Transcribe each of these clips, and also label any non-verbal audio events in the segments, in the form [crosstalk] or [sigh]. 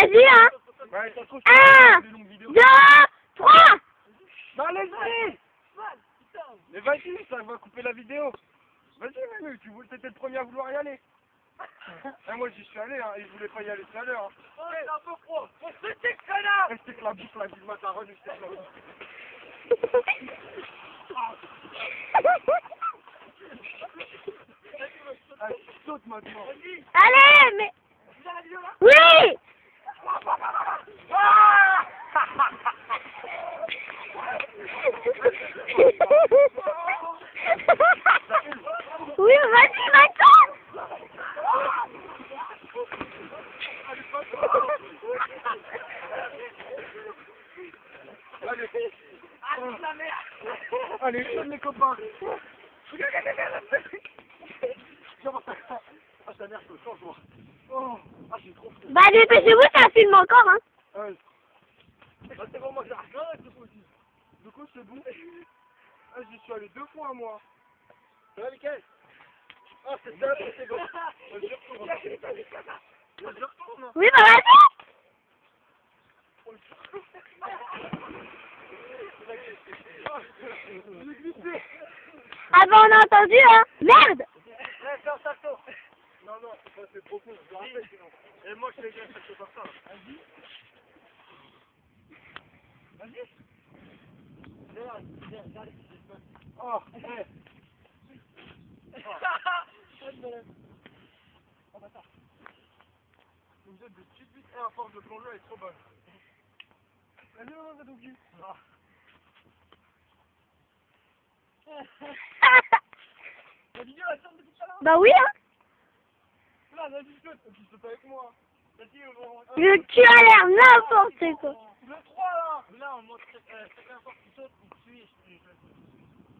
Vas-y, hein. Ouais, ça se trouve, Un, deux, trois. Bah, allez-y Mais vas-y, ça va couper la vidéo. Vas-y, Manu, tu voulais, t'étais le premier à vouloir y aller. [laughs] Ah, moi, j'y suis allé, hein, et je voulais pas y aller tout à l'heure. Hein. Oh, c'est un peu froid. Oh, Restez que la bouche, la vie de Mataron, je sais Allez, saute maintenant. Allez, mais. Copains. Ah, ça merde, je change. Oh, ah, j'ai trop. Bah, dépêchez-vous, ça filme encore, hein. Ouais. Ah, c'est bon, moi c'est bon aussi. Du coup, c'est bon. Ah, j'y suis allé deux fois, moi. Ça va, Mickaël Ah, c'est ça, c'est bon. Vas-y, retourne. Vas-y, retourne. Oui, bah, vas-y. Ah, bah, on a entendu, hein? Merde. Non, non, ça c'est trop cool, je le rappelle sinon. Et moi je l'ai déjà fait comme ça. Vas-y. Vas-y. Oh, hey. Oh, bâtard. Vous êtes de petites vite et à force de plonger, elle est trop bonne. Vas-y, on va donc. La vidéo, elle sort depuis tout à l'heure Bah, oui, hein. Là, vas-y, saute, tu sautes avec moi. Vas-y, on. Je, tu as l'air n'importe quoi. Le 3 là Là, on montre chacun fois qu'il saute, il suit.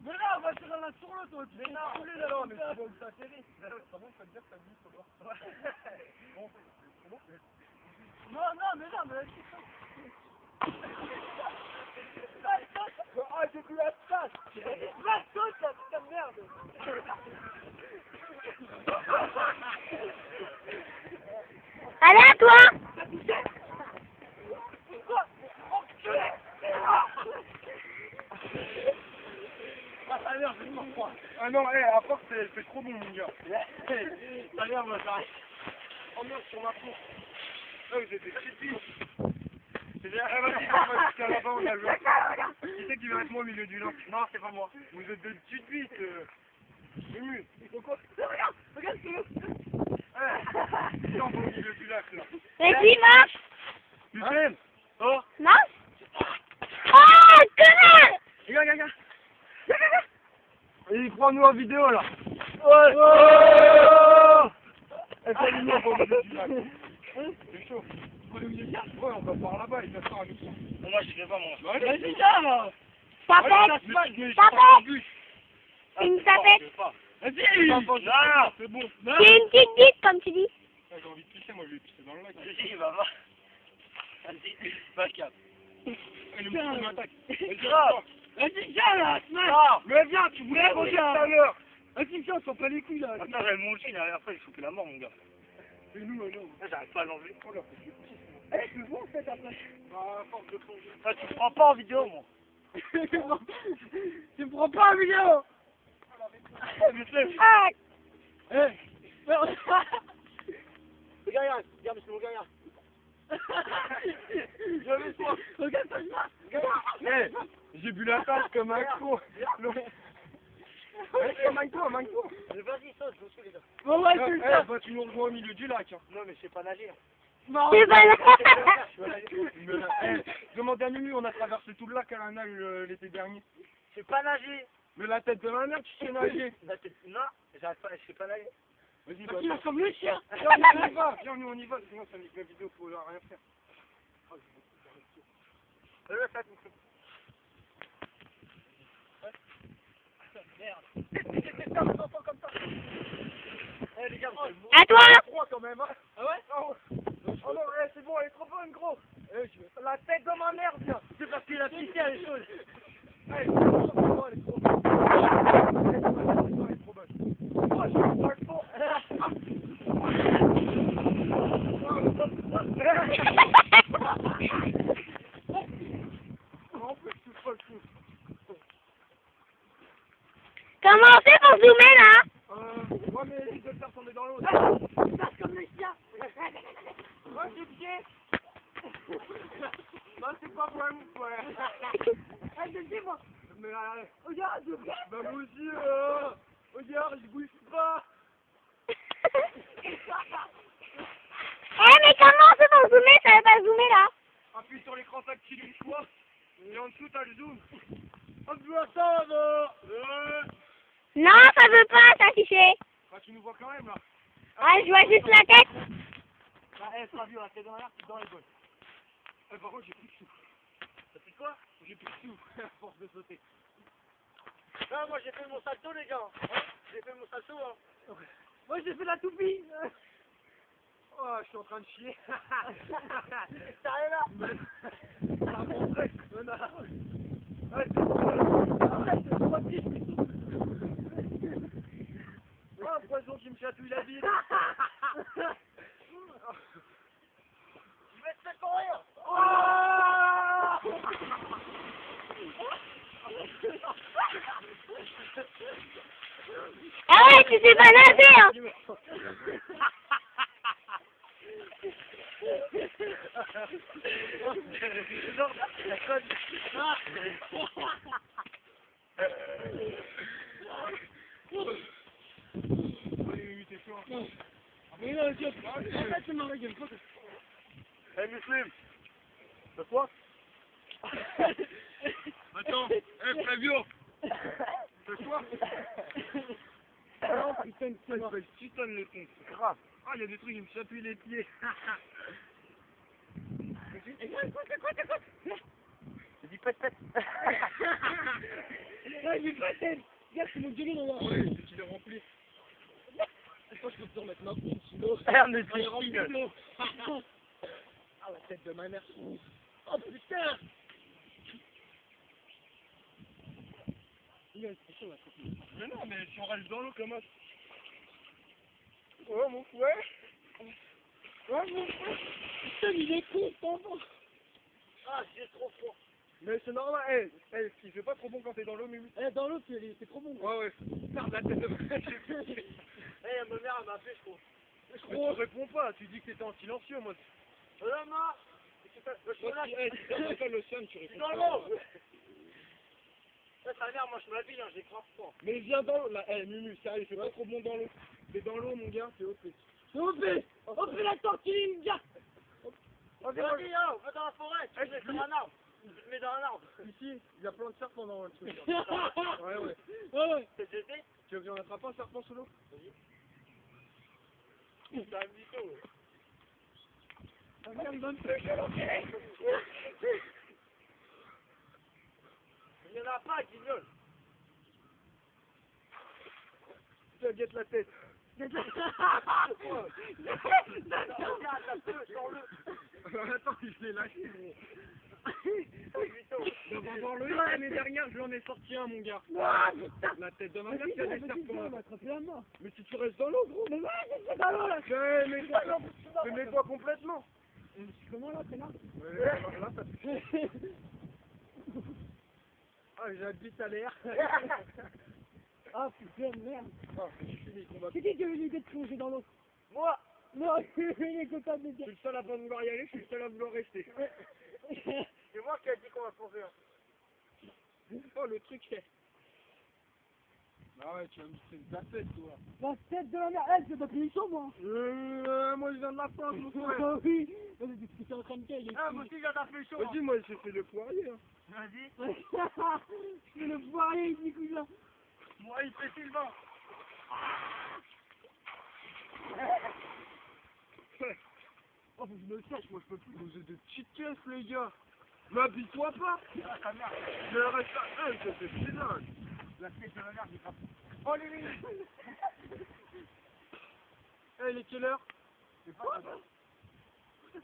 Mais là, on va tirer l'un sur l'autre, toi. Mais non, où t'atterrir. Ça veut [laughs] dire que t'as vu, ça va. [laughs] Bon, c'est bon, c'est- Non, non, mais non, mais là. [laughs] Ah, j'ai plus la place Va, saute, là, putain de merde Allez, à toi. Ah, ça a l'air vraiment froid. Ah non, hé, à force, c'est c'est trop bon, mon gars. Ça vient, moi, j'arrive. Oh merde, sur ma peau. Là, vous êtes des petites billes. C'est bien, ah, vas-y, on là-bas, a le Qui c'est qui va être moi au milieu du lac Non, c'est pas moi. Vous êtes des petites bites. Euh... Ému. Regarde, regarde, c'est Eh, viens, on va au milieu du lac, là. Vas-y, marche. Lucien Oh Marche. Oh, connard. Regarde, regarde, regarde. Et prends-nous en vidéo, là. Ouais. Oh Eh, fais-nous au milieu du lac. C'est chaud. Ouais, on va par là-bas, il va faire un autre. Moi, je vais pas, moi. Là. Mais- Tapette. prends un bus. Une tapette. Vas-y Non, c'est bon. C'est une petite bite, comme tu dis. Ah, J'ai envie de pisser, moi je vais pisser dans le lac. Vas-y, va, va. Vas-y, va, cap. Et le mouton m'attaque. Vas-y, viens. Vas-y, viens, là, Smash mais viens, tu voulais Ouais, manger tout viens. à l'heure. Vas-y, viens, t'en pas les couilles là. Attends, j'avais mon chien, après, il faut la mort, mon gars. Et nous. Là, j'arrive pas à l'enlever. Oh là, je. Eh, c'est bon, c'est après. Ah, à force de plonger. Ah, tu me prends pas en vidéo, moi. Non, [laughs] tu me prends pas en vidéo. Sais. Ah, Eh, [laughs] Regarde, regarde, regarde, monsieur, regarde. [laughs] je vais toi. Regarde, ça se Eh, j'ai bu la tasse comme un con. Non. Eh, manque-toi. Mais Vas-y, saute, je vous suis, les gars. Bon, ouais, tu eh, bah, tu nous rejoins au milieu du lac. Hein. Non, mais je sais pas nager. c'est pas là. Mais, [laughs] eh, demande à Mimi, on a traversé tout le lac à la nage euh, l'été dernier. Je sais pas nager. Mais la tête de ma mère, tu sais nager. [laughs] La tête- Non, j'arrive pas, je sais pas nager. Vas-y, Tu bah, vas comme le chien. Viens, on y va, viens, nous on y va, sinon ça nique la vidéo, faut rien faire. Merde. c'est que t'es comme ça, comme ça. Eh les gars, À toi Trois quand même, hein. Ah, ah ouais Oh, non, eh, c'est bon, elle est trop bonne, gros. Eh, la tête de ma mère, viens. C'est parce qu'il a pissé à les choses. Allez, eh, c'est bon, elle est trop bonne. Oh, Elle est trop bonne, elle est trop bonne. Oh, je suis pas fort. Oh, je suis pas le fou. [laughs] fond. Ha ha ha! zoomer là? Euh, ouais, mais les deux faire tomber dans l'eau. Passe comme le chien. Ouais, j'ai pied. Non, c'est pas pour un mou, ouais. Ah, je le dis, moi. Mais allez. Regarde, je regarde. Bah, moi aussi, euh. Regarde, je bouge pas. Eh, mais comment c'est pour zoomer? Ça veut pas zoomer là. Appuie sur l'écran tactile une fois. Et en dessous, t'as le zoom. Tu vois ça, là. Euh. Non, ça veut pas s'afficher. Bah, tu nous vois quand même, là. Ah, je vois juste la tête. Bah, eh, sera vu, on a fait dans l'air, c'est dans les bonnes. Eh, par contre, j'ai plus de sous. Ça fait quoi? J'ai plus de sous, [laughs] à force de sauter. Ah, moi, j'ai fait mon salto, les gars. Hein j'ai fait mon salto, hein. Moi, j'ai fait la toupie. [laughs] Oh, je suis en train de chier. [laughs] Sérieux, là Ça a montré. Non, non. Ouais, c'est Arrête, c'est pas pire. Oh, un poison qui me chatouille la vie. Je vais te faire courir. Ah ouais, tu sais pas nager hein. Oui, t'es chaud. Mais non, Dieu, arrête de m'en gueule. Eh, Muslim. C'est toi? [laughs] Attends, eh, Flavio. C'est toi? [laughs] Non, putain, fait putain le con. C'est grave. Ah, il y a des trucs, il me chatouille les pieds. J'ai dit pète pète. Non, j'ai pas tête. Regarde, c'est mon gueuler dans la. Ouais, c'est qu'il est rempli. Moi, je peux te remettre maintenant, sinon. [laughs] Mais il est rempli d'eau. [laughs] Ah, la tête de ma mère. Oh putain C'est chaud. Mais non, mais si on reste dans l'eau, comment Oh, mon fouet Oh, mon fouet Putain, il est con, pardon. Ah, j'ai trop froid. Mais c'est normal, eh, eh, il fait pas trop bon quand t'es dans l'eau, mais oui. Eh, dans l'eau, c'est trop bon. Ouais, ouais. Merde, la tête de. [laughs] Eh, ma mère, elle m'a fait, je crois. Mais tu réponds pas, tu dis que t'étais en silencieux, moi. Là, ma Je suis je dans l'eau. Ça, sa mère, moi, je m'habille, hein, j'ai grave froid. Mais viens dans l'eau, là, eh, Mumu, sérieux, c'est pas trop bon dans l'eau. T'es dans l'eau, mon gars, c'est autre C'est OP OP la tortille, gars Vas-y, hein, va dans la forêt, tu mets sur un arbre. Je te mets dans un arbre. Ici, il y a plein de serpents dans le truc. là. [laughs] Ouais, ouais. Ouais, ouais. C'est jeté Tu veux que j'en attrape un serpent sous l'eau C'est un mytho. Il y en a pas qui gueulent. Tiens, guette la tête. Attends, je l'ai lâché, gros. Devant voir le l'année dernière, je l'en ai sorti un, mon gars. La tête de ma mère, il y a des serpents. Mais si tu restes dans l'eau, gros. Mais dans l'eau, là. Ouais, mais mais mets-toi complètement. Comment là, c'est là Ouais, là, ça Ah, j'habite à l'air. [laughs] Ah putain, merde. Ah, c'est fini, combat. C'est qui qui a eu l'idée de plonger dans l'eau Moi, Non, [laughs] il est content de je suis le seul à pas vouloir y aller, je suis le seul à vouloir rester. [laughs] C'est moi qui a dit qu'on va plonger. Oh, le truc est... Ah ouais, tu vas me faire une tête, toi. La tête de la merde, elle, c'est pas chaud, moi. Euh, moi, je viens de la France, mon frère. Ah [laughs] oui. Vas-y, qu'est-ce que t'es en train de faire il est Ah, moi aussi, j'ai fait chaud. Vas-y, moi, j'ai fait le poirier. Hein. Vas-y. [laughs] Je fais le poirier, du coup, là. Moi, il fait Sylvain. [laughs] Oh, faut que je me sèche, moi, je peux plus. Vous êtes des petites caisses, les gars. Mais habille-toi pas. Ah, ta mère. Je reste à un, ça fait plaisir. La tête de la merde, j'ai pas. Oh, [laughs] les lignes. Eh, il est quelle heure C'est pas ça. Je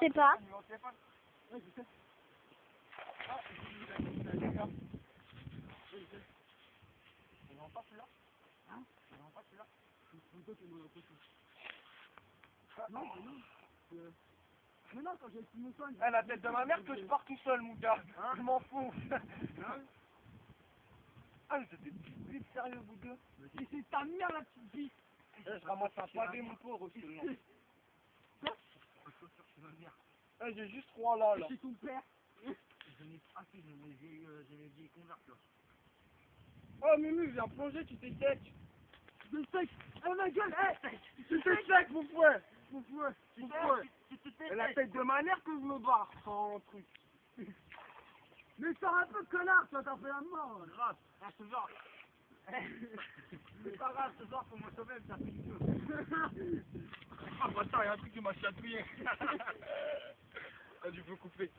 sais pas. Téléphone Ouais, je sais. Vend pas celui-là Hein vend pas celui-là Pourquoi tu me reposes Non, mais non. Mais non, quand j'ai pris mon soin. Eh, la tête de ma mère que je pars tout seul, mon gars. Je m'en fous. Ah, vous êtes petits sérieux, vous deux Et c'est ta mère la petite bite Eh, Je ramasse un pavé, mon pauvre, aussi. [laughs] Eh, j'ai juste trois là, là. C'est ton père Je n'ai ah si, j'ai mes vieilles, j'ai mes vieilles converses là. Oh, Mimi, viens plonger, tu t'es sec. Je sais Oh ma gueule Eh Tu t'es sec, mon frère. Mon fouet Mon frère. Et la tête de ma mère que je me barre sans truc. Mais sors un peu connard, toi t'as fait la mort Grave, ah, ce soir, [laughs] c'est pas grave, ce soir, pour moi même, ça fait une chose. [laughs] Ah, bah attends, il y a un truc qui m'a chatouillé. [laughs] ah, tu peux couper.